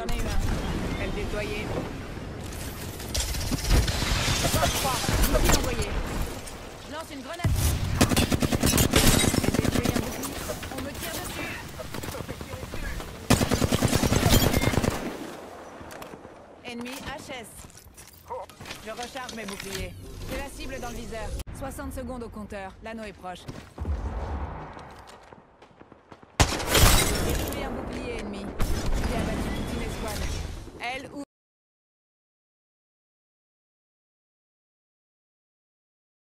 J'en ai eu un. Elle déployée. Bouclier envoyé. Je lance une grenade. On me tire dessus. Ennemi HS. Je recharge mes boucliers. J'ai la cible dans le viseur. 60 secondes au compteur. L'anneau est proche.